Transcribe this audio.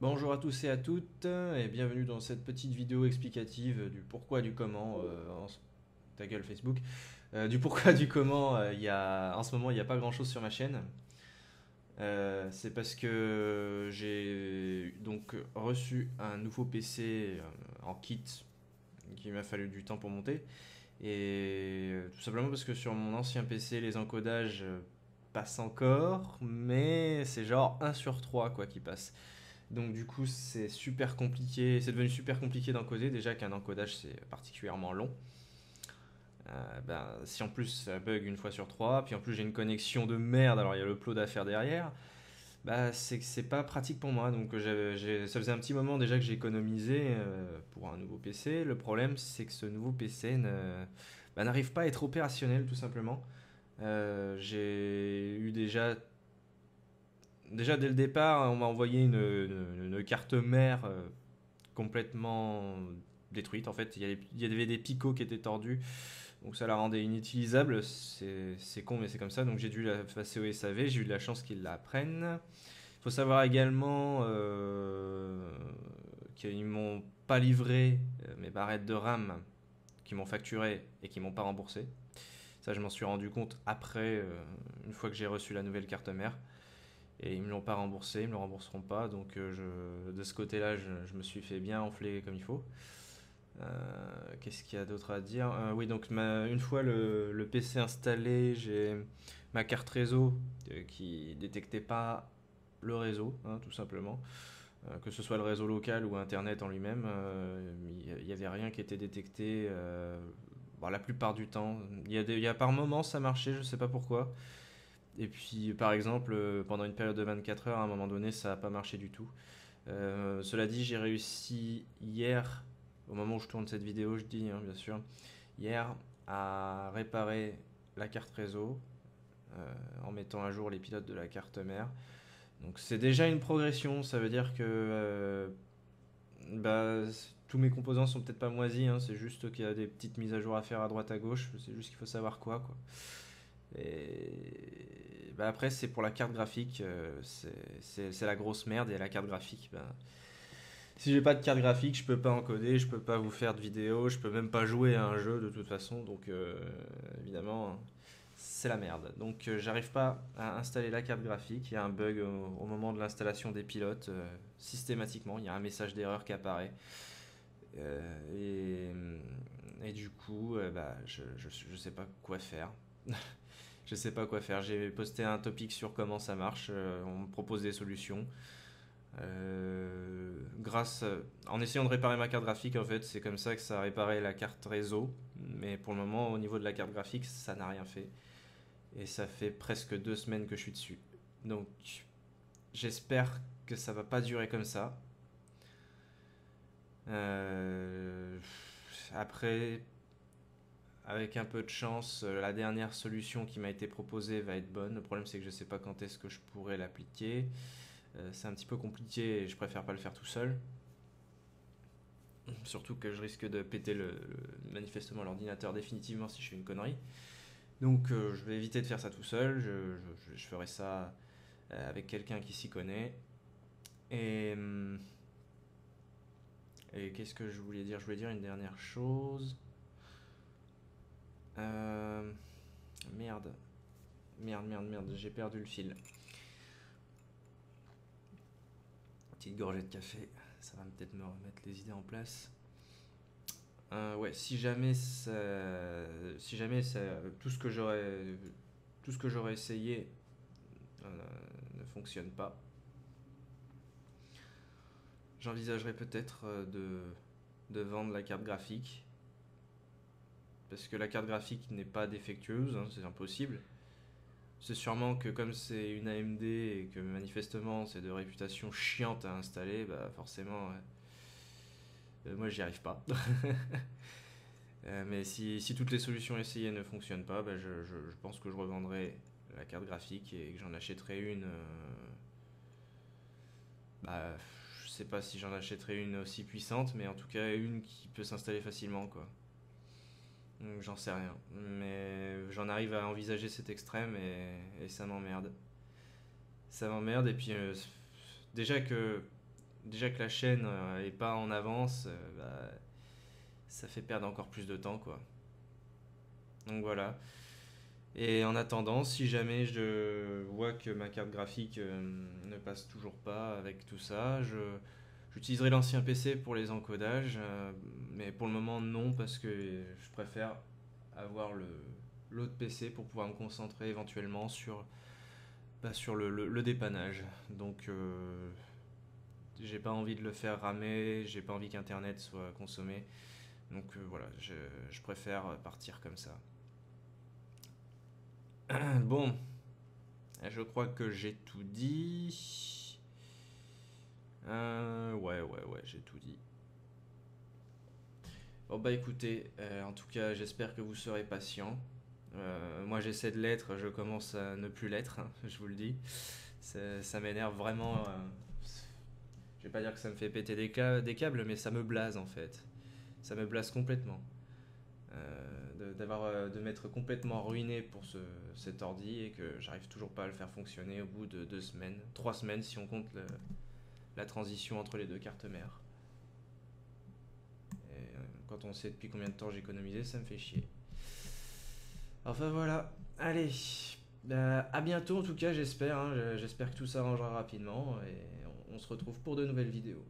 Bonjour à tous et à toutes et bienvenue dans cette petite vidéo explicative du pourquoi du comment euh, en... ta gueule Facebook euh, du pourquoi du comment euh, il y a en ce moment il n'y a pas grand chose sur ma chaîne. C'est parce que j'ai donc reçu un nouveau PC en kit qui m'a fallu du temps pour monter. Et tout simplement parce que sur mon ancien PC les encodages passent encore mais c'est genre 1 sur 3 quoi qui passe donc du coup, c'est super compliqué, c'est devenu super compliqué d'encoder, déjà qu'un encodage c'est particulièrement long. Euh, ben, si en plus ça bug une fois sur trois, puis en plus j'ai une connexion de merde, alors il y a le plot à derrière, bah c'est que c'est pas pratique pour moi. Donc j'ai- ça faisait un petit moment déjà que j'ai économisé euh, pour un nouveau PC. Le problème c'est que ce nouveau PC bah, n'arrive pas à être opérationnel tout simplement. Euh, j'ai eu déjà Déjà dès le départ, on m'a envoyé une, carte mère euh, complètement détruite. En fait, il y avait, des picots qui étaient tordus, donc ça la rendait inutilisable. C'est con, mais c'est comme ça. Donc j'ai dû la passer au SAV. J'ai eu de la chance qu'ils la prennent. Il faut savoir également euh, qu'ils m'ont pas livré euh, mes barrettes de RAM, qu'ils m'ont facturé et qu'ils m'ont pas remboursé. Ça, je m'en suis rendu compte après, euh, une fois que j'ai reçu la nouvelle carte mère. Et ils me l'ont pas remboursé, ils me le rembourseront pas. Donc euh, de ce côté-là, je, me suis fait bien enfler comme il faut. Euh, Qu'est-ce qu'il y a d'autre à dire? Euh, Oui, donc une fois le, PC installé, j'ai ma carte réseau qui détectait pas le réseau, hein, tout simplement. Que ce soit le réseau local ou Internet en lui-même, il n'y avait rien qui était détecté la plupart du temps. Il y a y a par moments ça marchait, je sais pas pourquoi. Et puis, par exemple, euh, pendant une période de 24 heures, à un moment donné, ça n'a pas marché du tout. Euh, cela dit, j'ai réussi hier, au moment où je tourne cette vidéo, je dis, hein, bien sûr, hier, à réparer la carte réseau euh, en mettant à jour les pilotes de la carte mère. Donc, c'est déjà une progression. Ça veut dire que bah, tous mes composants sont peut-être pas moisis. hein, c'est juste qu'il y a des petites mises à jour à faire à droite à gauche. C'est juste qu'il faut savoir quoi, quoi. Et bah après, c'est pour la carte graphique, euh, c'est la grosse merde. Et la carte graphique, ben, si j'ai pas de carte graphique, je peux pas encoder, je peux pas vous faire de vidéo, je peux même pas jouer à un jeu de toute façon. Donc, euh, évidemment, c'est la merde. Donc, euh, j'arrive pas à installer la carte graphique. Il y a un bug au, moment de l'installation des pilotes, systématiquement. Il y a un message d'erreur qui apparaît. Et, du coup, bah, je, je, je sais pas quoi faire. Je sais pas quoi faire. J'ai posté un topic sur comment ça marche. euh, on me propose des solutions. Euh, grâce, euh, en essayant de réparer ma carte graphique, en fait, c'est comme ça que ça a réparé la carte réseau. Mais pour le moment, au niveau de la carte graphique, ça n'a rien fait. Et ça fait presque deux semaines que je suis dessus. Donc, j'espère que ça va pas durer comme ça. Après, avec un peu de chance, euh, la dernière solution qui m'a été proposée va être bonne. Le problème, c'est que je sais pas quand est-ce que je pourrais l'appliquer. Euh, c'est un petit peu compliqué et je préfère pas le faire tout seul. Surtout que je risque de péter le, manifestement l'ordinateur définitivement si je fais une connerie. Donc euh, je vais éviter de faire ça tout seul. Je, ferai ça avec quelqu'un qui s'y connaît. Hum, et qu'est-ce que je voulais dire? Je voulais dire une dernière chose. Euh, merde. Merde, merde, merde, j'ai perdu le fil. Petite gorgée de café, ça va peut-être me remettre les idées en place. Euh, ouais, si jamais ça, si jamais ça, tout ce que j'aurais, tout ce que j'aurais essayé euh, ne fonctionne pas, j'envisagerais peut-être euh, de, de vendre la carte graphique parce que la carte graphique n'est pas défectueuse, hein, c'est impossible. C'est sûrement que comme c'est une AMD et que manifestement c'est de réputation chiante à installer, bah forcément. Euh, moi j'y arrive pas. Euh, mais si, toutes les solutions essayées ne fonctionnent pas, bah, je pense que je revendrai la carte graphique et que j'en achèterai une. euh, bah, je sais pas si j'en achèterai une aussi puissante, mais en tout cas une qui peut s'installer facilement, quoi. Donc, J'en sais rien. Mais j'en arrive à envisager cet extrême et, ça m'emmerde. Ça m'emmerde et puis euh, déjà que déjà que la chaîne euh, est pas en avance, euh, bah, ça fait perdre encore plus de temps, quoi. Donc voilà. Et en attendant, si jamais je vois que ma carte graphique euh, ne passe toujours pas avec tout ça, je, j'utiliserai l'ancien PC pour les encodages, euh, mais pour le moment non, parce que je préfère avoir l'autre PC pour pouvoir me concentrer éventuellement sur, bah, sur le, dépannage. Donc euh, j'ai pas envie de le faire ramer, j'ai pas envie qu'Internet soit consommé. Donc euh, voilà, je préfère partir comme ça. Bon, je crois que j'ai tout dit. Euh, ouais, ouais, ouais, j'ai tout dit. Bon bah écoutez, euh, en tout cas j'espère que vous serez patient. Euh, moi j'essaie de l'être, je commence à ne plus l'être, hein, je vous le dis. Ça, m'énerve vraiment. euh, je vais pas dire que ça me fait péter des, câbles, mais ça me blase en fait. Ça me blase complètement. Euh, d'avoir de m'être complètement ruiné pour ce, cet ordi et que j'arrive toujours pas à le faire fonctionner au bout de deux semaines, trois semaines si on compte le- la transition entre les deux cartes mères. Et euh, quand on sait depuis combien de temps j'ai économisé, ça me fait chier. Enfin voilà, allez, Bah, à bientôt en tout cas j'espère, hein. j'espère que tout s'arrangera rapidement et on se retrouve pour de nouvelles vidéos.